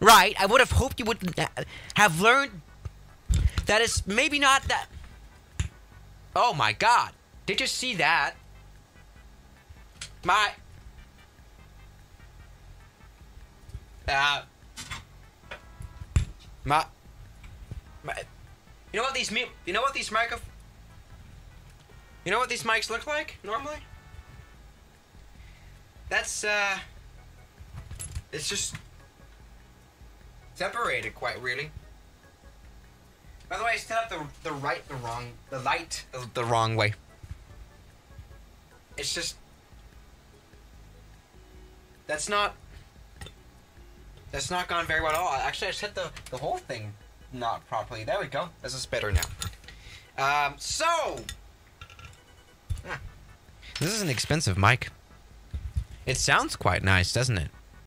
Right. I would have hoped you would have learned that it's maybe not that. Oh my god. Did you see that? My. Uh. My. my you know what these You know what these micro. You know what these mics look like normally? That's uh. It's just separated quite really. By the way, I set up the the right the wrong the light the, the wrong way. It's just that's not that's not gone very well at all. Actually, I set the the whole thing not properly. There we go. This is better now. Um, so this is an expensive mic. It sounds quite nice, doesn't it?